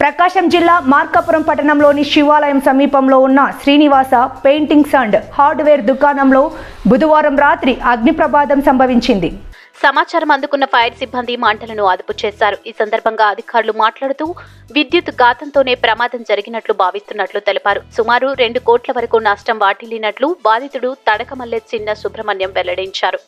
ప్రకాశం జిల్లా మార్కాపురం పట్టణంలోని శివాలయం సమీపంలో ఉన్న శ్రీనివాస పెయింటింగ్స్ అండ్ హార్డ్వేర్ దుకాణంలో బుధవారం రాత్రి అగ్ని ప్రమాదం సంభవించింది. సమాచారం అందుకున్న ఫైర్ సిబ్బంది మంటలను అదుపు చేశారు. ఈ సందర్భంగా అధికారులు మాట్లాడుతూ విద్యుత్ ఘాతంతోనే ప్రమాదం జరిగినట్లు భావిస్తున్నట్లు తెలిపారు. సుమారు రెండు కోట్ల వరకు నష్టం వాటిల్లినట్లు బాధితుడు తడకమల్లె చిన్న సుబ్రహ్మణ్యం వెల్లడించారు.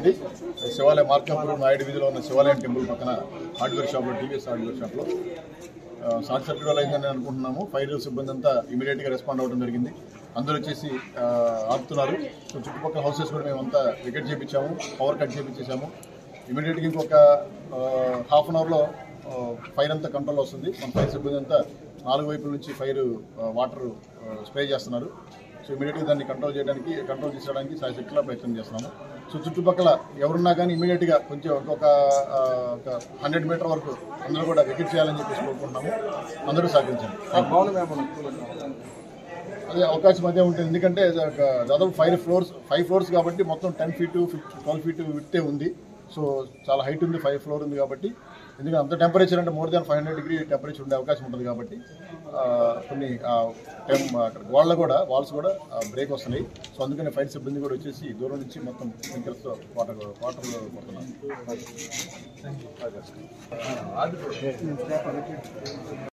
జరిగింది. శివాలయం మార్కాపురం నాయుడు వీధిలో ఉన్న శివాలయం టెంపుల్ పక్కన హార్డ్వేర్ షాప్లో టీవీఎస్ హార్డ్వేర్ షాప్లో షార్ట్ సర్క్యూట్ వల్ల అయిందని అనుకుంటున్నాము. ఫైర్ సిబ్బంది అంతా ఇమీడియట్గా రెస్పాండ్ అవ్వడం జరిగింది. అందరూ వచ్చేసి ఆపుతున్నారు. సో చుట్టుపక్కల హౌసెస్ కూడా మేమంతా వికెట్ చేయించాము పవర్ కట్ చేయించేసాము ఇమీడియట్గా ఇంకొక హాఫ్ అన్ అవర్లో ఫైర్ అంతా కంట్రోల్ వస్తుంది. మన ఫైర్ సిబ్బంది అంతా నాలుగు వైపుల నుంచి ఫైర్ వాటర్ స్ప్రే చేస్తున్నారు. సో ఇమీడియట్గా దాన్ని కంట్రోల్ చేయడానికి కంట్రోల్ తీసుకోవడానికి సాయశక్తిలో ప్రయత్నం చేస్తున్నాము. సో చుట్టుపక్కల ఎవరున్నా కానీ ఇమీడియట్గా కొంచెం ఒక హండ్రెడ్ మీటర్ వరకు అందరూ కూడా వికెట్ చేయాలని చెప్పేసి కోరుకుంటున్నాము. అందరూ సహకరించండి. అదే అవకాశం అదే ఉంటుంది. ఎందుకంటే దాదాపు ఫైవ్ ఫ్లోర్స్ ఫైవ్ ఫ్లోర్స్ కాబట్టి మొత్తం టెన్ ఫీట్ ట్వెల్వ్ ఫీట్ విట్టే ఉంది. సో చాలా హైట్ ఉంది ఫైవ్ ఫ్లోర్ ఉంది కాబట్టి. ఎందుకంటే అంత టెంపరేచర్ అంటే more than five hundred degree temperature ఉండే అవకాశం ఉంటుంది కాబట్టి కొన్ని టెం అక్కడ గోళ్ళ కూడా వాల్స్ కూడా బ్రేక్ వస్తున్నాయి. సో అందుకని ఫైర్ సిబ్బంది కూడా వచ్చేసి దూరం నుంచి మొత్తం స్ప్రింకర్స్తో వాటర్ వాటర్ కొడుతున్నారు